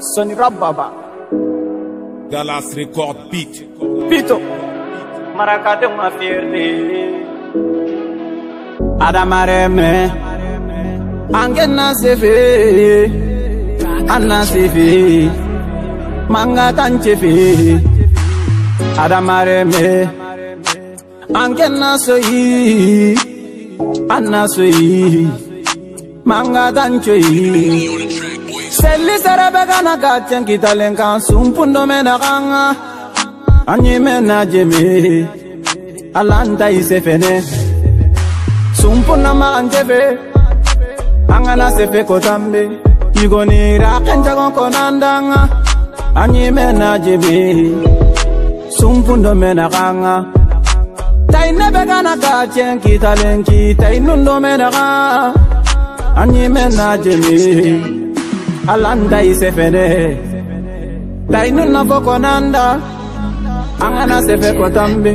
Sonny Rap Baba. Galas Record Beat. Pito. Maracate uma fierté Adamareme Angena sefe. Anna sefe. Manga tanchefe Adamareme Angena soyi Anna soyi Manga tancheyi Selli serebe kana gachen kitalen kan sumpundo mena kanga Anyi mena jeme Alanta isefene Sumpuna ma anjebe Angana sefe kotambe. Igoni rakenja jagon konandanga Anyi mena jeme Sumpundo mena kanga Tai nebe kana gachen kitalen kita inundo mena kanga Anyi mena jeme alanda isefene. Tainu nafo konanda angana sefe kotambe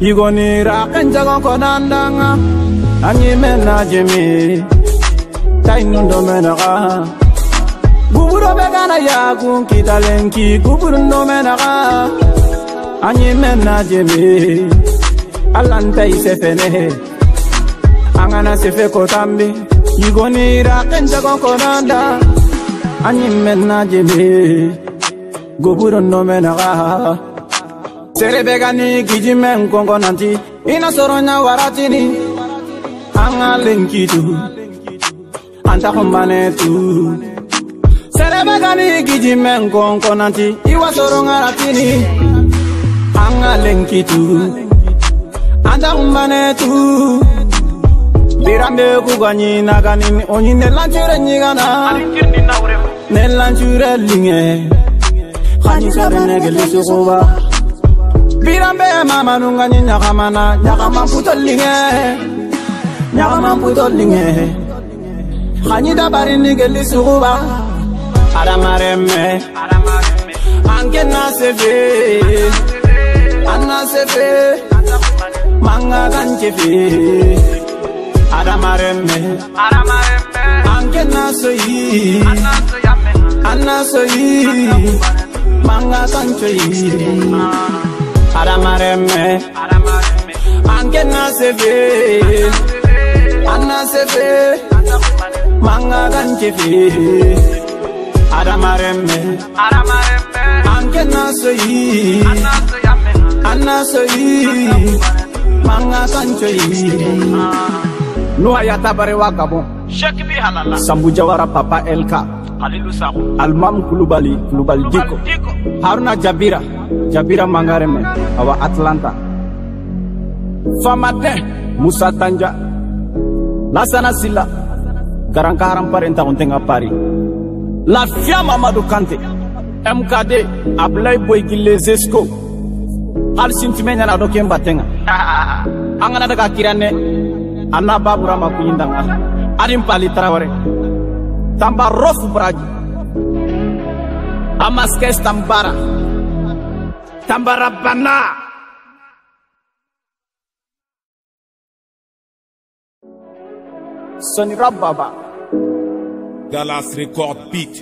igonira kenjago konanda nga. Anyime na jemi. Tainu ndomenaka guburo begana yagun kitalenki guburu ndomenaka anyime na jemi. Alanta isefene. Angana sefe kotambe igonira kenjago konanda anyi menna jebe goburo no menaga serebe gani giji men kongo nanti ina soronya waratini anga lenkitu anta kumbane tu. Serebe gani giji men kongo nanti iwa soronga ratini anga lenkitu anta kumbane tu birambe kuganyi naganini onyine lanchure nyigana. Nelanchure linge. Khani sore negele sukuba birambe mamanu ngani nyakamana nyakama puto linge. Nyakama puto linge khani dabari negele sukuba adamareme. Anke na sefe anna sefe manga kanchefe adamareme anke na soyi anna soyi manga kanchoyi adamareme anke na sefe anna sefe manga kanchefe adamareme anke na soyi anna soyi manga kanchoyi Noa ya tabare wa gabon shaki bi halala. Sambu jawara papa elka. Halilu sago almam kulubali kulubali diko haruna jabira. Jabira mangareme awa atlanta. Famate musa tanja. Lasana sila garanka haranparentaguntenga pari. Lafiya mamadu kante mkd ablay boyiki lezesco hali sintume ɲana dɔ ke n batenga an daga kirane anna baburama kuñindanga adin pali taraware tamba rofu braji amaskes tambara. Tambara bana soni rabbaba Galas Record Beat.